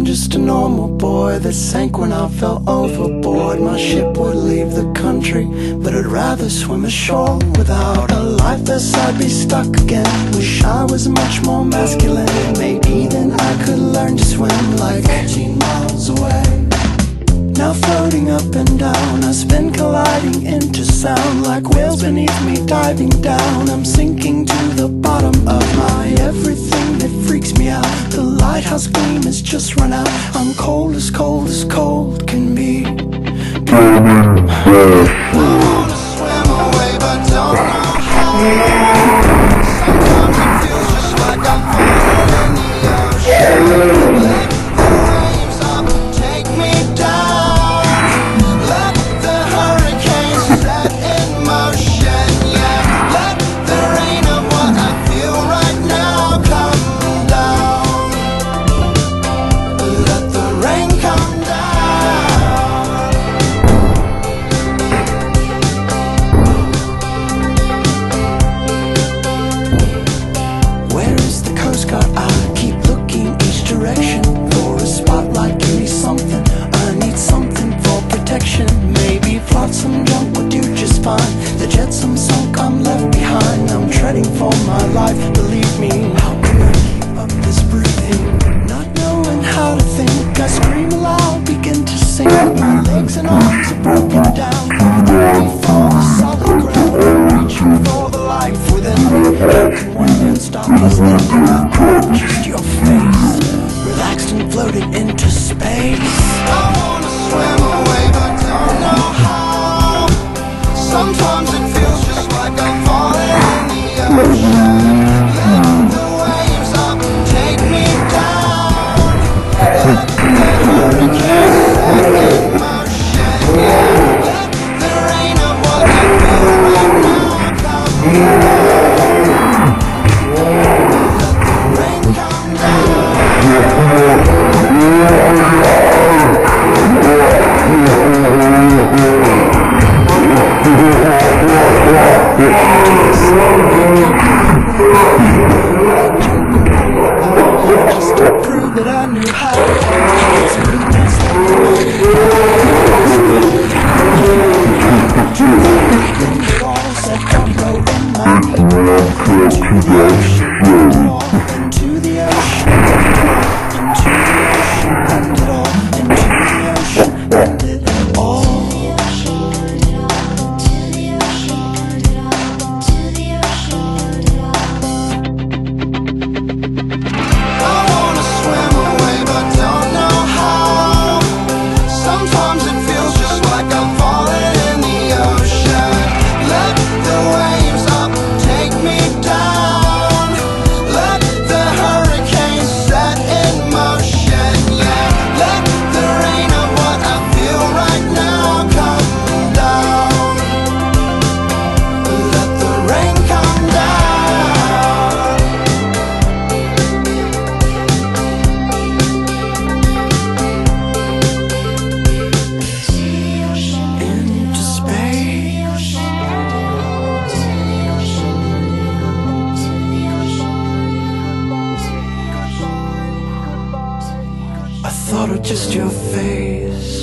I'm just a normal boy that sank when I fell overboard. My ship would leave the country, but I'd rather swim ashore. Without a life vest I'd be stuck again. Wish I was much more masculine. Maybe then I could learn to swim like 13 miles away now floating up and down. I spin colliding into sound Like whales beneath me diving down. I'm sinking to the bottom of my everything that freaks me out. The lighthouse gleam has just run out. I'm cold as cold as cold can be. Yeah. All my legs and arms are broken down I'm going solid ground For the life within Stop us Podcast. just your face.